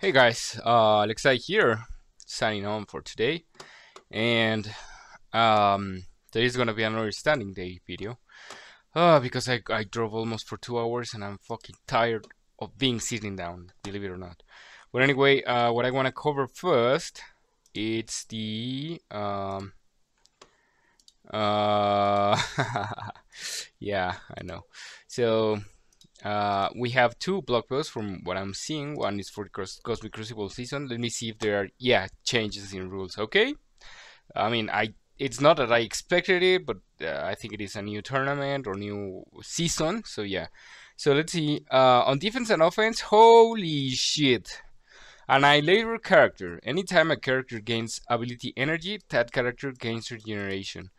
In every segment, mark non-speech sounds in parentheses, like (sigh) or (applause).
Hey guys, uh, Alexei here, signing on for today, and um, there is gonna be another standing day video, uh, because I, I drove almost for two hours and I'm fucking tired of being sitting down, believe it or not. But anyway, uh, what I want to cover first, it's the, um, uh, (laughs) yeah, I know. So uh, we have two blog posts from what I'm seeing. One is for Cosmic Crucible season. Let me see if there are yeah changes in rules. Okay, I mean I it's not that I expected it, but uh, I think it is a new tournament or new season. So yeah. So let's see. Uh, on defense and offense, holy shit. Annihilator character. Anytime a character gains ability energy, that character gains regeneration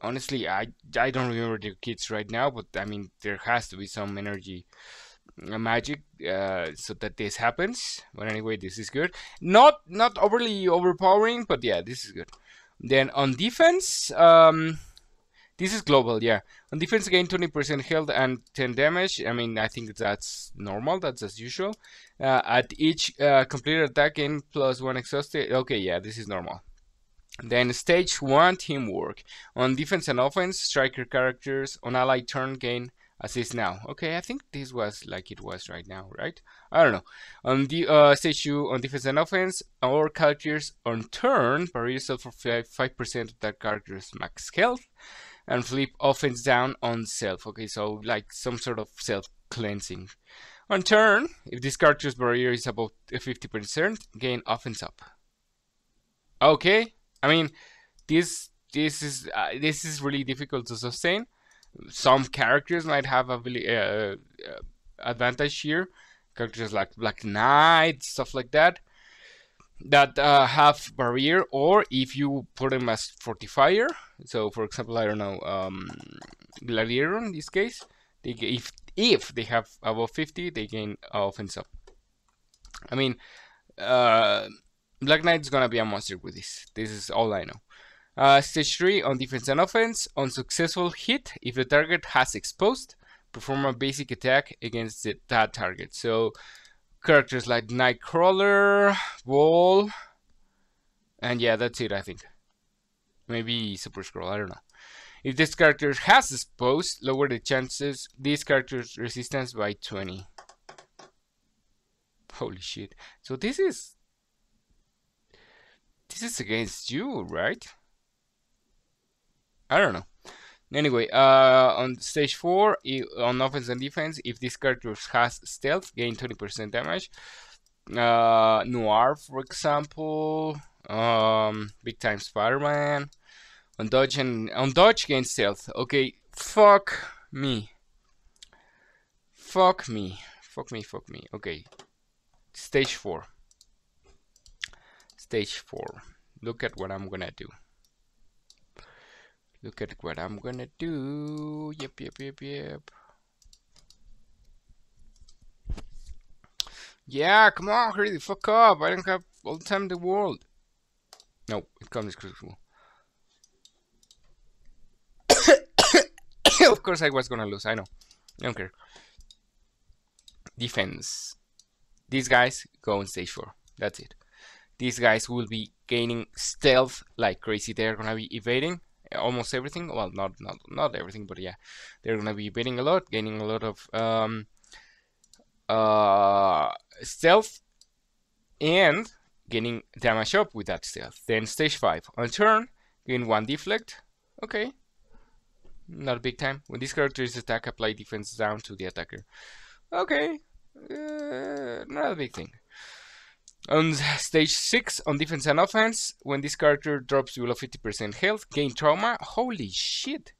honestly, I I don't remember the kids right now, but I mean there has to be some energy uh, magic uh, so that this happens. But anyway, this is good. Not not overly overpowering, but yeah, this is good. Then on defense, um, this is global, yeah. On defense, gain 20% health and 10 damage. I mean, I think that's normal. That's as usual. Uh, at each uh, completed attack, gain plus one exhausted. Okay, yeah, this is normal. Then stage 1 teamwork. On defense and offense, striker characters on ally turn gain assist now. Okay, I think this was like it was right now, right? I don't know. On the uh, stage 2 on defense and offense, our characters on turn parry yourself for 5% of that character's max health and flip offense down on self. Okay, so like some sort of self cleansing. On turn, if this character's barrier is above 50%, gain offense up. Okay, I mean, this this is uh, this is really difficult to sustain. Some characters might have a really uh, uh, advantage here. Characters like Black Knight, stuff like that, that uh, have barrier, or if you put them as fortifier. So, for example, I don't know, um, Gladiator in this case, they if if they have above 50, they gain offense up. I mean, uh, Black Knight is gonna be a monster with this. This is all I know. Uh, stage 3 on defense and offense. On successful hit, if the target has exposed, perform a basic attack against the, that target. So characters like Nightcrawler, Wall, and yeah, that's it I think. Maybe Super Skrull, I don't know. If this character has exposed, lower the chances this character's resistance by 20. Holy shit. So this is this is against you, right? I don't know. Anyway, uh, on stage 4, on offense and defense, if this character has stealth, gain 20% damage. Uh, Noir, for example, um, Big Time Spider-Man. On dodge and on dodge gain stealth. Okay, fuck me. Fuck me. Fuck me, fuck me. Okay. Stage 4 stage 4 look at what I'm gonna do. Look at what I'm gonna do. Yep yep yep yep. Yeah come on hurry the fuck up. I don't have all the time in the world. No it comes crucial (coughs) of course I was gonna lose. I know. I don't care. Defense. These guys go on stage 4 that's it these guys will be gaining stealth like crazy. They're gonna be evading almost everything. Well, not not not everything, but yeah, they're gonna be evading a lot, gaining a lot of um, uh, stealth, and gaining damage up with that stealth. Then stage five on turn, gain one deflect. Okay, not a big time. When this character is attack, apply defense down to the attacker. Okay, uh, not a big thing. On stage 6, on defense and offense, when this character drops below 50% health, gain trauma. Holy shit.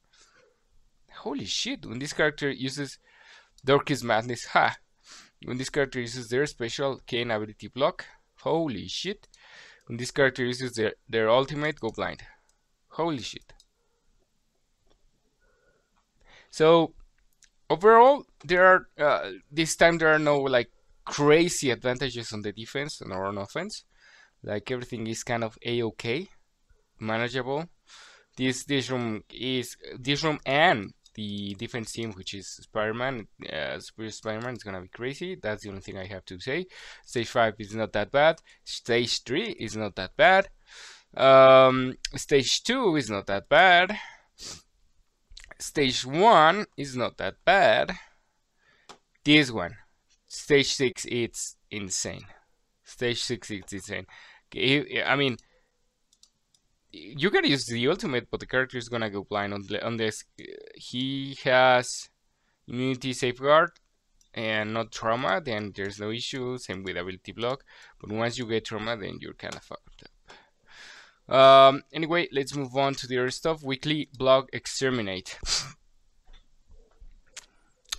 Holy shit. When this character uses Darkest Madness, ha. When this character uses their special, gain ability block. Holy shit. When this character uses their, their ultimate, go blind. Holy shit. So, overall, there are, uh, this time there are no, like, crazy advantages on the defense and or on offense. Like everything is kind of a-okay, manageable. This this room is this room and the defense team, which is Spider-Man, uh, Super Spider-Man, is gonna be crazy. That's the only thing I have to say. Stage five is not that bad. Stage three is not that bad. Um, stage two is not that bad. Stage one is not that bad. This one, stage six, it's insane. Stage six, it's insane. I mean you can use the ultimate, but the character is gonna go blind on, on this. He has immunity safeguard and not trauma, then there's no issue. Same with ability block. But once you get trauma, then you're kind of fucked up. Um, anyway, let's move on to the other stuff. Weekly block exterminate. (laughs)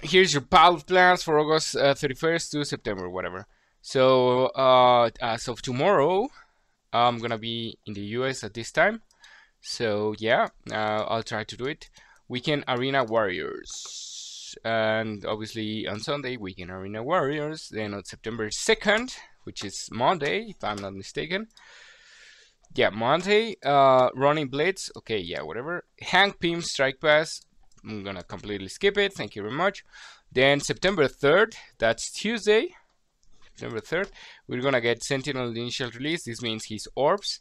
Here's your pile of plans for August uh, 31st to September, whatever. So, uh, as of tomorrow, I'm gonna be in the US at this time. So yeah, uh, I'll try to do it. Weekend Arena Warriors. And obviously on Sunday, Weekend Arena Warriors. Then on September 2nd, which is Monday, if I'm not mistaken. Yeah, Monday, uh, Running Blitz. Okay, yeah, whatever. Hank Pym Strike Pass. I'm gonna completely skip it. Thank you very much. Then September 3rd, that's Tuesday. September 3rd, we're gonna get Sentinel initial release. This means his orbs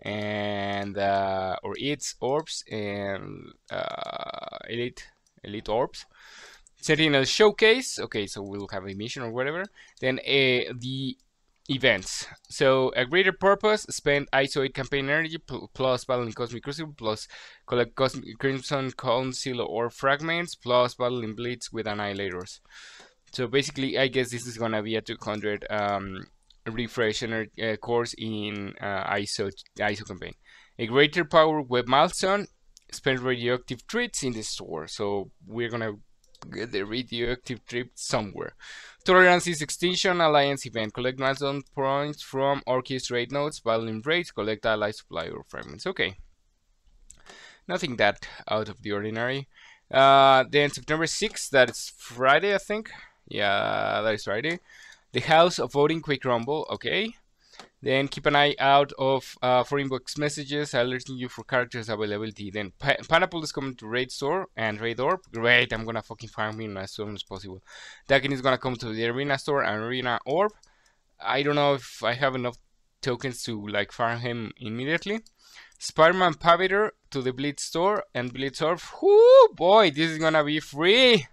and uh, or its orbs and uh, elite elite orbs. Sentinel showcase. Okay, so we'll have a mission or whatever. Then uh, the events. So a greater purpose, spend ISO 8 campaign energy plus battle in Cosmic Crucible plus collect Cosmic Crimson Council or fragments plus battle in Blitz with annihilators. So basically, I guess this is gonna be a 200 um, refresh uh, course in uh, ISO ISO campaign. A greater power web milestone. Spend radioactive treats in the store. So we're gonna get the radioactive trip somewhere. Tolerance is extinction alliance event. Collect milestone points from Orchis raid nodes. Battle in raids. Collect ally supply or fragments. Okay. Nothing that out of the ordinary. Uh, then September 6th, that's Friday, I think. Yeah, that is Friday. The House of Odin Quick Rumble, okay. Then keep an eye out of uh, for inbox messages alerting you for characters availability. Then pa Pineapple is coming to Raid Store and Raid Orb. Great, I'm gonna fucking farm him as soon as possible. Daken is gonna come to the Arena Store and Arena Orb. I don't know if I have enough tokens to like farm him immediately. Spider-Man Pavitr to the Blitz Store and Blitz Orb. Whoo boy, this is gonna be free.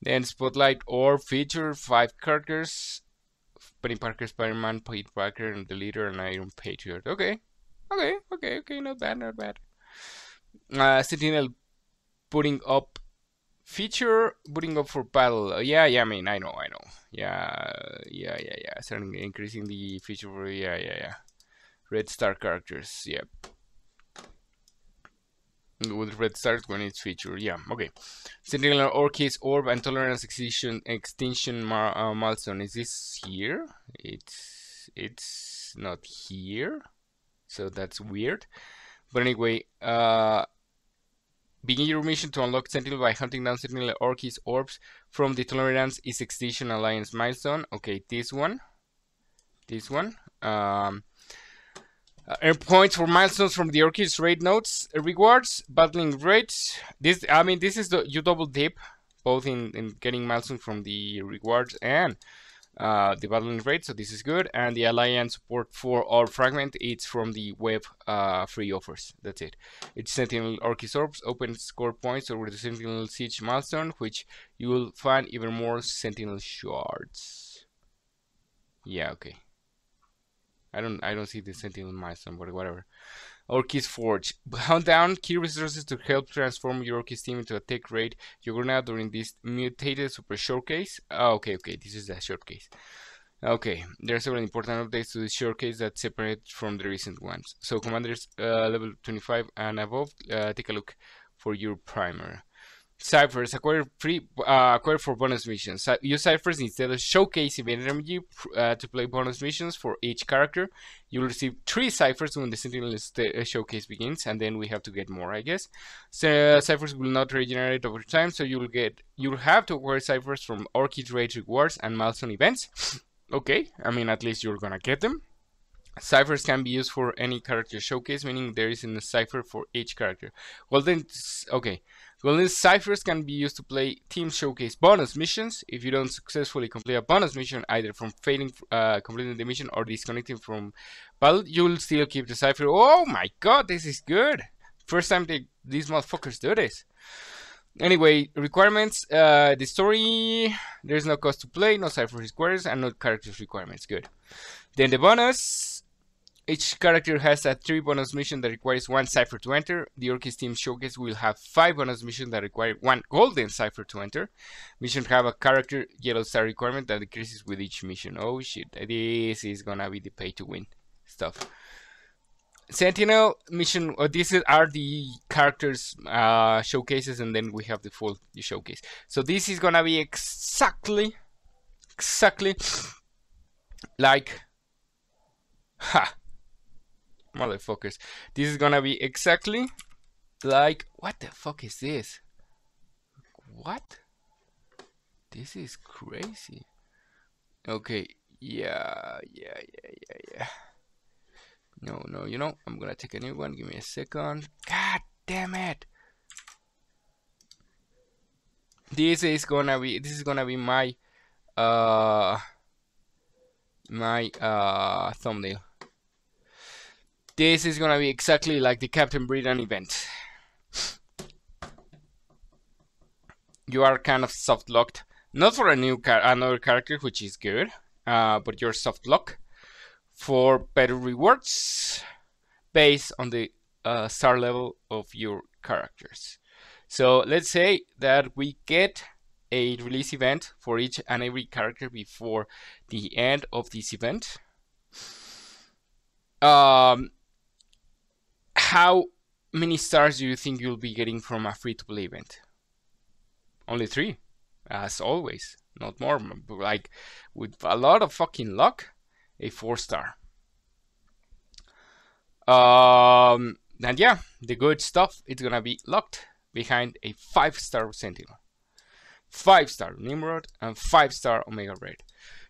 Then Spotlight Orb feature five characters. Penny Parker, Spider-Man, Pete Parker, and the leader, and Iron Patriot. Okay. Okay, okay, okay, not bad, not bad. Uh, Sentinel putting up feature, putting up for battle. Uh, yeah, yeah, I mean, I know, I know. Yeah, yeah, yeah, yeah. Starting increasing the feature for, yeah, yeah, yeah. Red Star characters, yep with red stars when it's featured. Yeah, okay. Sentinel Orchis Orb and Tolerance Extinction Extinction uh, milestone. Is this here? It's it's not here, so that's weird. But anyway, uh, begin your mission to unlock Sentinel by hunting down Sentinel Orchis orbs from the Tolerance is Extinction Alliance milestone. Okay, this one, this one. Um, uh, earn points for milestones from the Orchis raid nodes. Uh, rewards, battling raids. This, I mean, this is the you double dip, both in, in getting milestones from the rewards and uh, the battling raid. So this is good. And the alliance support for all fragment. It's from the web uh, free offers. That's it. It's Sentinel Orchis orbs. Open score points over the Sentinel siege milestone, which you will find even more Sentinel shards. Yeah. Okay. I don't I don't see the Sentinel milestone, but whatever. Orchis Forge. (laughs) Hunt down key resources to help transform your Orchis team into a tech raid Juggernaut during this mutated super showcase. Oh, okay, okay, this is the showcase. Okay, there are several important updates to this showcase that separate from the recent ones. So commanders uh, level 25 and above, uh, take a look for your primer. Ciphers acquire free uh, acquire for bonus missions. Use ciphers instead of showcase event energy uh, to play bonus missions for each character. You will receive three ciphers when the Sentinel uh, showcase begins, and then we have to get more, I guess. So uh, ciphers will not regenerate over time, so you will get you will have to acquire ciphers from Orchis Raid rewards and milestone events. (sniffs) okay, I mean at least you're gonna get them. Ciphers can be used for any character showcase, meaning there is a cipher for each character. Well then, okay. Golden Ciphers can be used to play Team Showcase bonus missions. If you don't successfully complete a bonus mission, either from failing uh, completing the mission or disconnecting from battle, you'll still keep the cipher. Oh my god, this is good! First time they, these motherfuckers do this. Anyway, requirements. Uh, the story, there's no cost to play, no cipher requires, and no characters requirements. Good. Then the bonus, each character has a 3 bonus mission that requires 1 cipher to enter. The Orchis Team Showcase will have 5 bonus missions that require 1 golden cipher to enter. Missions have a character yellow star requirement that decreases with each mission. Oh shit, this is gonna be the pay to win stuff. Sentinel mission, uh, these are the characters uh, showcases and then we have the full showcase. So this is gonna be exactly, exactly like, ha, motherfuckers. This is gonna be exactly like what the fuck is this? What? This is crazy. Okay, yeah, yeah, yeah, yeah, yeah. No, no, you know, I'm gonna take a new one. Give me a second. God damn it. This is gonna be this is gonna be my uh my uh thumbnail. This is gonna be exactly like the Captain Britain event. You are kind of soft locked, not for a new car another character, which is good, uh, but you're soft locked for better rewards based on the uh, star level of your characters. So let's say that we get a release event for each and every character before the end of this event. Um, how many stars do you think you'll be getting from a free-to-play event? Only three, as always. Not more. Like with a lot of fucking luck, a four star. Um, and yeah, the good stuff is gonna be locked behind a five star Sentinel, five star Nimrod, and five star Omega Red.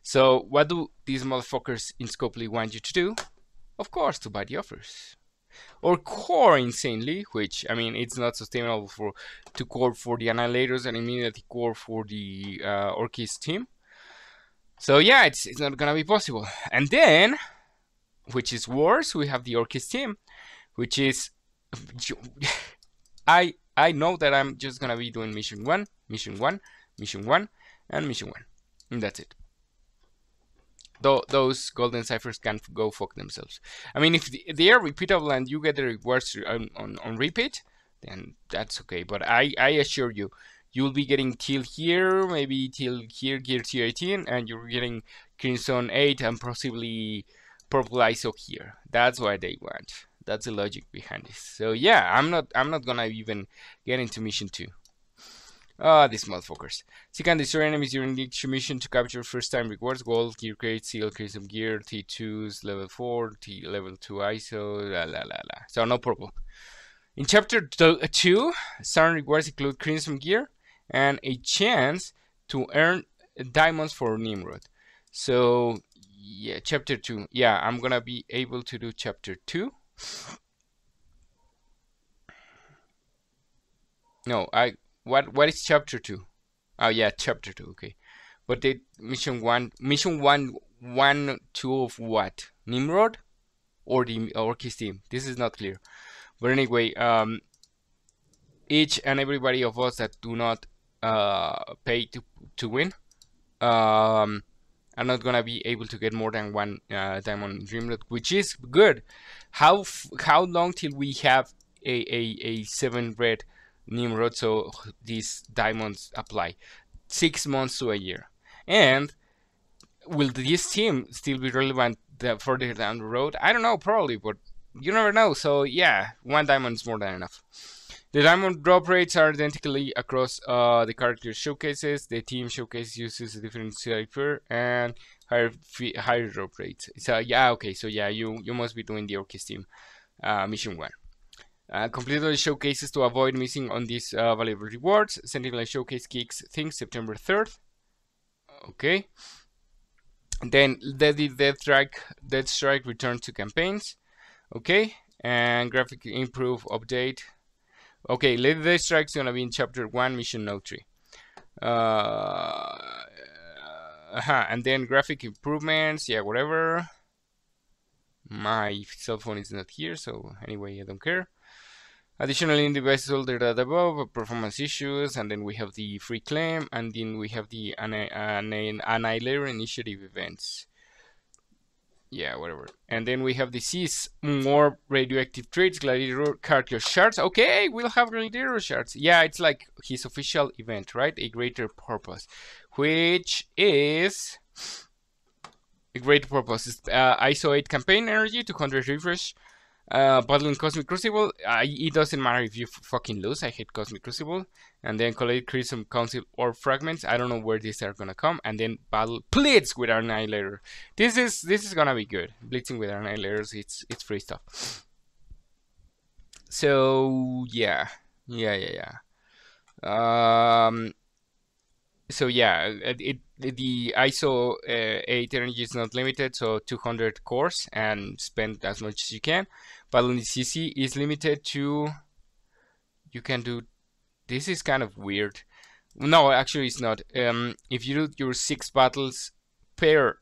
So what do these motherfuckers in Scopely want you to do? Of course, to buy the offers or core insanely, which I mean it's not sustainable for to core for the annihilators and immediately core for the uh, Orchis team. So yeah, it's it's not gonna be possible. And then, which is worse, we have the Orchis team, which is (laughs) I I know that I'm just gonna be doing mission one, mission one, mission one, and mission one, and that's it th those golden ciphers can go fuck themselves. I mean, if they are repeatable and you get the rewards on, on, on repeat, then that's okay. But I, I assure you, you'll be getting till here, maybe till here, gear tier 18, and you're getting Crimson 8 and possibly Purple ISO here. That's what they want. That's the logic behind this. So yeah, I'm not I'm not gonna even get into mission 2. Ah, these motherfuckers. You can destroy enemies during each mission to capture first time rewards, gold, gear crate, seal, crimson gear, T2s, level 4, T level 2 ISO, la la la la. So no purple. In chapter 2, certain rewards include crimson gear and a chance to earn diamonds for Nimrod. So yeah, chapter 2. Yeah, I'm gonna be able to do chapter 2. No, I what what is chapter two? Oh yeah, chapter two. Okay, but the mission one, mission one, one, two of what? Nimrod or the Orchis team? This is not clear. But anyway, um, each and everybody of us that do not uh, pay to to win, um, are not gonna be able to get more than one uh, diamond Nimrod, which is good. How how long till we have a a, a seven red Nimrod, so these diamonds apply. Six months to a year. And will this team still be relevant further down the road? I don't know, probably, but you never know. So yeah, one diamond is more than enough. The diamond drop rates are identically across uh, the character showcases. The team showcase uses a different cipher and higher higher drop rates. So yeah, okay, so yeah, you you must be doing the Orchis team uh, mission one. Uh, complete the showcases to avoid missing on these uh, valuable rewards. Sentinel Showcase kicks things September 3rd. Okay. then Lady Deathstrike, Death Strike return to campaigns. Okay. And graphic improve update. Okay, Legendary Strike's gonna be in chapter 1, mission no 3. Uh, uh, and then graphic improvements, yeah, whatever. My cell phone is not here, so anyway, I don't care. Additionally, in devices older than above, performance issues, and then we have the free claim, and then we have the Annihilator Initiative events yeah, whatever. And then we have the Seas more radioactive traits, Gladiator character shards. Okay, we'll have Gladiator shards. Yeah, it's like his official event, right? A greater purpose, which is a greater purpose. Uh, ISO 8 campaign energy, 200 refresh, uh, battling Cosmic Crucible, it doesn't matter if you fucking lose. I hate Cosmic Crucible. And then collect Crimson Council or fragments. I don't know where these are gonna come. And then battle Blitz with Annihilator. This is this is gonna be good. Blitzing with Annihilators, it's it's free stuff. So yeah, yeah, yeah, yeah. Um, so yeah, it, it the ISO uh, 8 energy is not limited, so 200 cores and spend as much as you can. But on the CC is limited to you can do. This is kind of weird. No, actually, it's not. Um, if you do your six battles per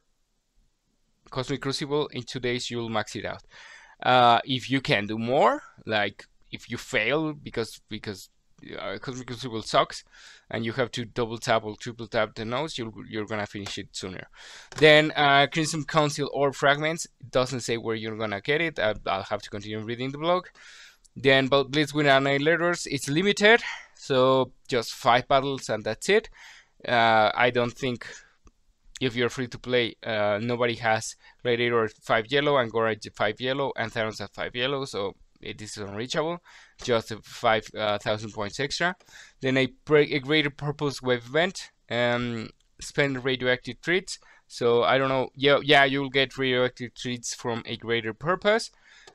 Cosmic Crucible in two days, you'll max it out. Uh, if you can do more, like if you fail because because Crucible sucks, and you have to double tap or triple tap the nodes, you're, you're gonna finish it sooner. Then uh, Crimson Council or Fragments doesn't say where you're gonna get it. I, will have to continue reading the blog. Then Blood Blitz with Annihilators, it's limited, so just five battles and that's it. Uh, I don't think if you're free to play, uh, nobody has Gladiator 5 yellow and Gorage 5 yellow and Thanos at 5 yellow, so it is unreachable, just 5,000 uh, points extra. Then a, a greater purpose wave event, um, spend radioactive treats. So I don't know, yeah, yeah, you'll get radioactive treats from a greater purpose,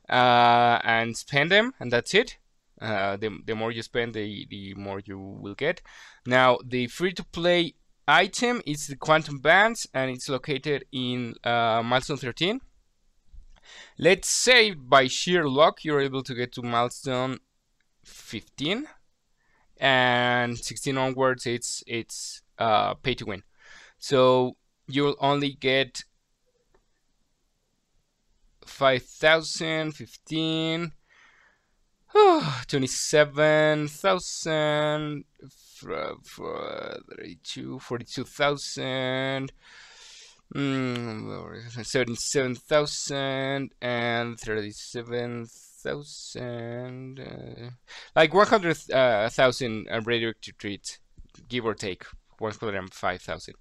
uh, and spend them, and that's it. Uh, the, the more you spend, the, the more you will get. Now, the free-to-play item is the Quantum Bands, and it's located in uh, milestone 13. Let's say by sheer luck you're able to get to milestone 15 and 16 onwards it's it's uh, pay to win. So you'll only get 5,000, 15, (sighs) 27,000, 42,000, Mm, 77,000 and 37,000. Uh, like 100,000 uh, radioactive treats, give or take 105,000.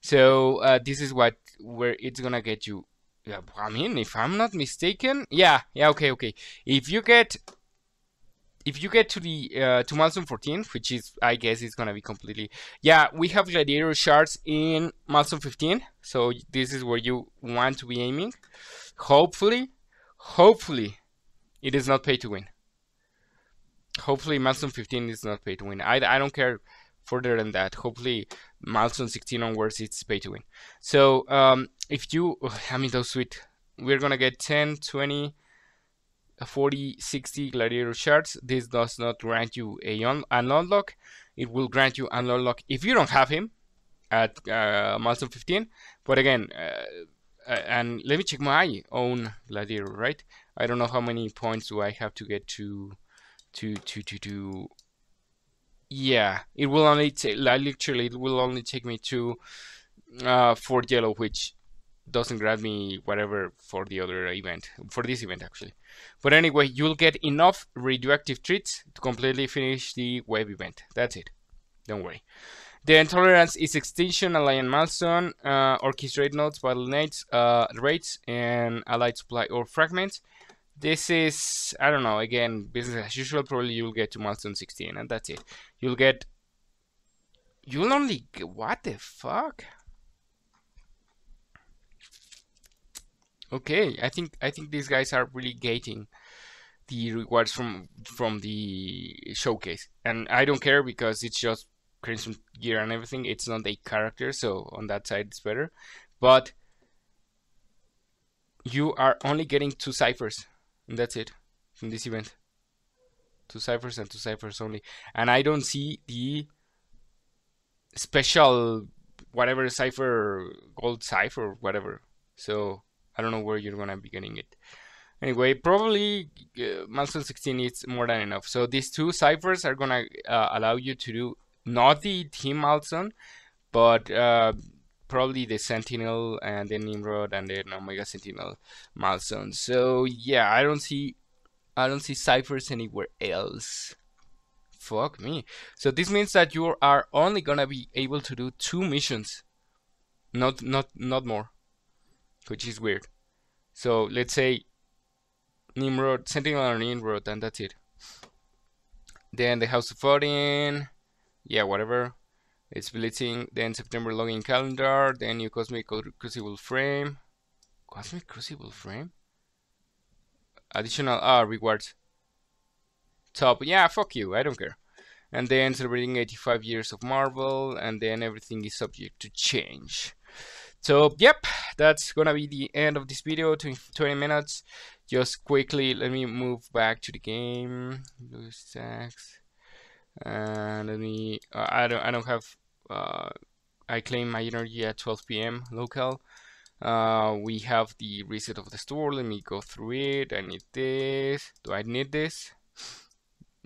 So uh, this is what where it's gonna get you. I mean, if I'm not mistaken, yeah, yeah, okay, okay. If you get if you get to the uh, to milestone 14, which is I guess is gonna be completely yeah, we have gladiator shards in milestone 15, so this is where you want to be aiming. Hopefully, hopefully, it is not pay to win. Hopefully, milestone 15 is not pay to win. I, I don't care further than that. Hopefully, milestone 16 onwards it's pay to win. So um, if you, (sighs) I mean, those sweet, we're gonna get 10, 20. 40 60 gladiator shards this does not grant you a un an unlock. It will grant you an unlock if you don't have him at uh, milestone 15 but again uh, uh, and let me check my own gladiator right? I don't know how many points do I have to get to to to to to yeah it will only take literally it will only take me to uh, Fort Yellow which doesn't grant me whatever for the other event for this event actually but anyway, you'll get enough radioactive treats to completely finish the wave event. That's it. Don't worry. The intolerance is extinction, alliance milestone, uh, Orchis raid nodes, battle nades, uh, rates, and allied supply or fragments. This is, I don't know, again, business as usual. Probably you'll get to milestone 16, and that's it. You'll get, you'll only, get, what the fuck? Okay, I think I think these guys are really gating the rewards from from the showcase, and I don't care because it's just Crimson gear and everything. It's not a character, so on that side it's better. But you are only getting two ciphers, and that's it from this event. two ciphers and two ciphers only and I don't see the special whatever cipher gold cipher whatever so I don't know where you're gonna be getting it. Anyway probably uh, milestone 16 is more than enough. So these two ciphers are gonna uh, allow you to do not the team milestone but uh, probably the sentinel and then nimrod and then omega sentinel milestone so yeah i don't see i don't see ciphers anywhere else. Fuck me. So this means that you are only gonna be able to do two missions. Not not not more which is weird so let's say Nimrod, Sentinel or Nimrod, and that's it. Then the House of Odin, yeah, whatever. It's blitzing. Then September login calendar. Then new Cosmic Crucible frame. Cosmic Crucible frame. Additional ah rewards. Top. Yeah, fuck you. I don't care. And then celebrating 85 years of Marvel, and then everything is subject to change. So, yep, that's gonna be the end of this video, 20 minutes. Just quickly, let me move back to the game. Stacks. And let me, uh, I don't, I don't have, uh, I claim my energy at 12 p.m. local. Uh, we have the reset of the store. Let me go through it. I need this. Do I need this?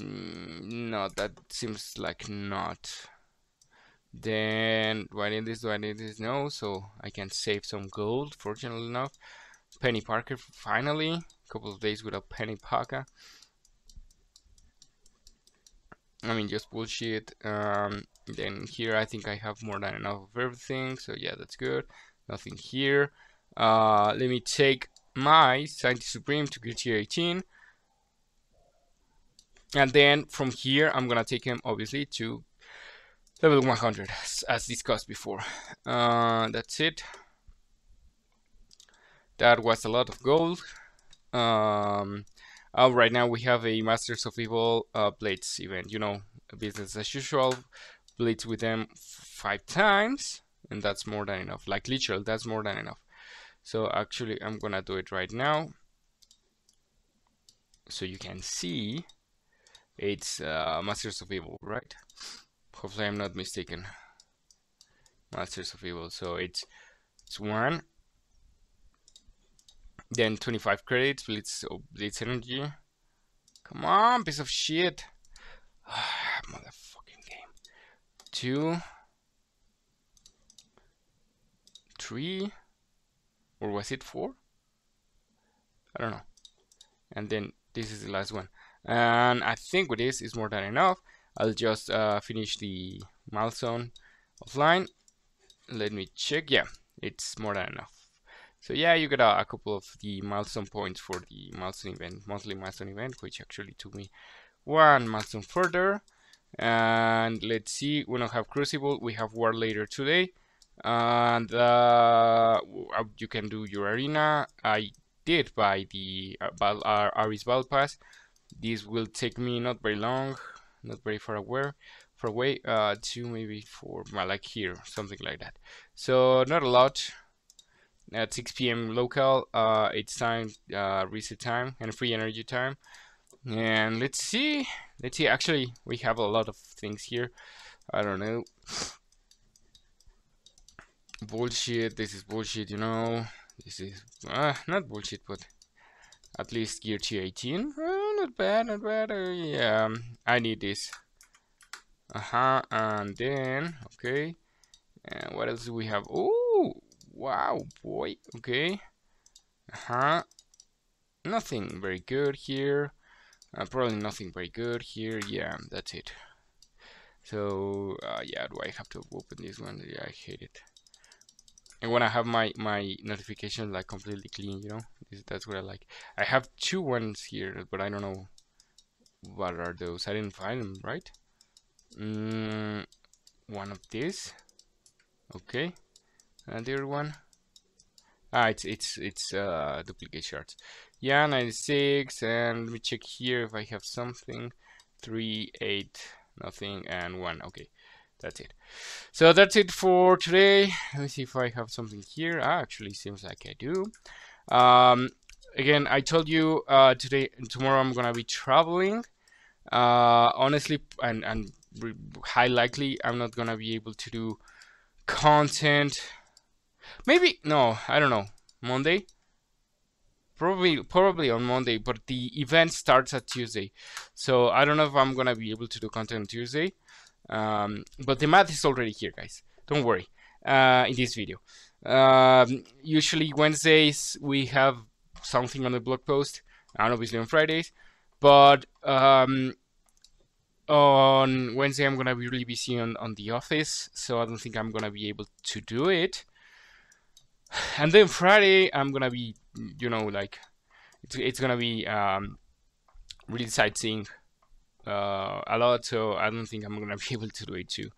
Mm, no, that seems like not. Then, I need this? Do I need this? No, so I can save some gold, fortunately enough. Penny Parker, finally. A couple of days without Penny Parker. I mean, just bullshit. Um, then here, I think I have more than enough of everything. So yeah, that's good. Nothing here. Uh, let me take my Scientist Supreme to Gear Tier 18. And then from here, I'm gonna take him obviously to level 100 as discussed before. Uh, that's it. That was a lot of gold. Um, uh, right now we have a Masters of Evil uh, Blitz event you know business as usual. Blitz with them five times and that's more than enough. Like literal that's more than enough. So actually I'm gonna do it right now. So you can see it's uh, Masters of Evil right Hopefully I'm not mistaken. Masters of Evil. So it's it's one. Then 25 credits, Blitz, oh, Blitz Energy. Come on, piece of shit. (sighs) Motherfucking game. Two. Three. Or was it four? I don't know. And then this is the last one. And I think with this is more than enough. I'll just uh, finish the milestone offline. Let me check. Yeah, it's more than enough. So yeah, you get a, a, couple of the milestone points for the milestone event, monthly milestone event, which actually took me one milestone further. And let's see, we don't have Crucible, we have War later today. And uh, you can do your arena. I did buy the uh, uh, Aris Battle Pass. This will take me not very long, not very far away far away uh two maybe four well, like here something like that. So not a lot. At 6 p.m. local uh it's time uh reset time and free energy time. And let's see let's see. Actually we have a lot of things here. I don't know. Bullshit. This is bullshit you know. This is uh, not bullshit but at least gear Tier 18 uh, not bad not bad. Uh, yeah I need this. Uh-huh and then okay. And what else do we have? Oh wow boy okay. Uh-huh. Nothing very good here. Uh, probably nothing very good here. Yeah that's it. So uh, yeah do I have to open this one? Yeah I hate it. And when I have my my notifications like completely clean you know that's what I like. I have two ones here but I don't know what are those. I didn't find them right? Mm, one of these. Okay. And the other one. Ah it's it's it's uh duplicate shards yeah 96 and let me check here if I have something. 3 8 nothing and 1 okay that's it. So that's it for today. Let me see if I have something here. Ah, actually seems like I do um, again I told you uh, today and tomorrow I'm gonna be traveling Uh, honestly, and and high likely, I'm not gonna be able to do content. Maybe no, I don't know. Monday. Probably probably on Monday, but the event starts at Tuesday, so I don't know if I'm gonna be able to do content on Tuesday. Um, but the math is already here, guys. Don't worry. Uh, in this video, um, usually Wednesdays we have something on the blog post, and obviously on Fridays. But um, on Wednesday I'm gonna be really busy on, on the office, so I don't think I'm gonna be able to do it. And then Friday I'm gonna be, you know, like it's it's gonna be um, really sightseeing uh, a lot, so I don't think I'm gonna (laughs) be able to do it too.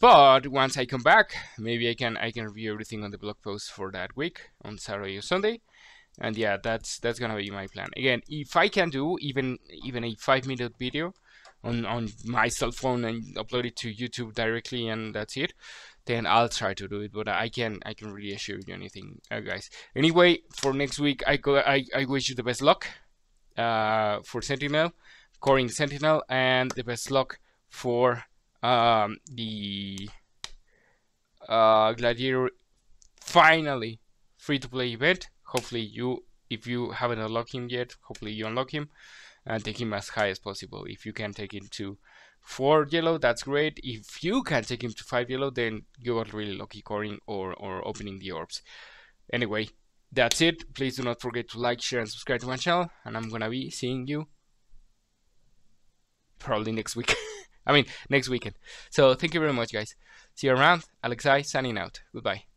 But once I come back, maybe I can I can review everything on the blog post for that week on Saturday or Sunday. And yeah, that's that's gonna be my plan. Again, if I can do even even a five minute video on on my cell phone and upload it to YouTube directly, and that's it, then I'll try to do it. But I can I can really assure you anything, uh, guys. Anyway, for next week, I go I, I wish you the best luck uh, for Sentinel, coring Sentinel, and the best luck for um, the uh, Gladiator finally free to play event. Hopefully you, if you haven't unlocked him yet, hopefully you unlock him and take him as high as possible. If you can take him to four yellow, that's great. If you can take him to five yellow, then you got really lucky coring or, or opening the orbs. Anyway, that's it. Please do not forget to like, share, and subscribe to my channel. And I'm gonna be seeing you probably next week. (laughs) I mean, next weekend. So thank you very much, guys. See you around. Alexei signing out. Goodbye.